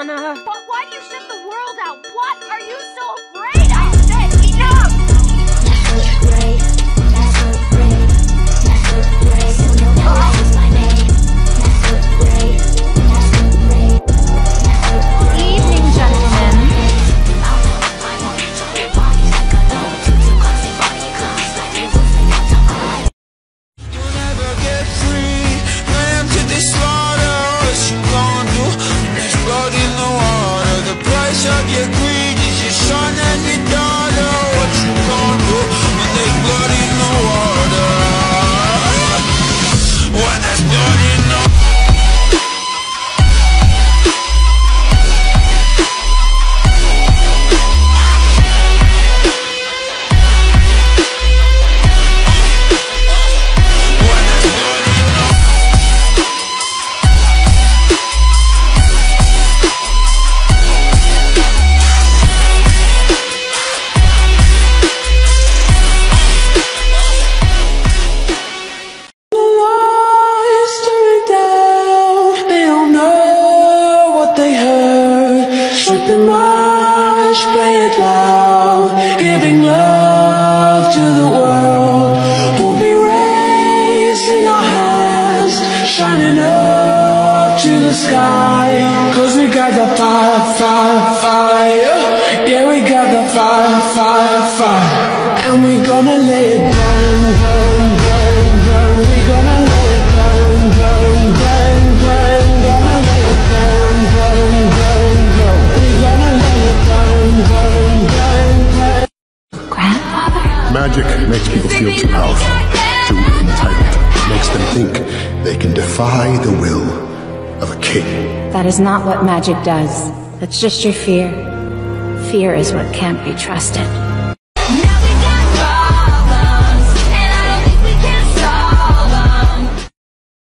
Shauna. But why do you shut the world out? What are you so afraid son and your daughter. Play it loud. Giving love to the world. We'll be raising our hands, shining up to the sky. Cause we got the fire, fire, fire. Yeah, we got the fire, fire, fire. And we gonna let it burn, Magic makes people feel too powerful, too entitled. Makes them think they can defy the will of a king. That is not what magic does. That's just your fear. Fear is what can't be trusted.